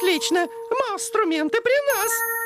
Отлично! Инструменты при нас!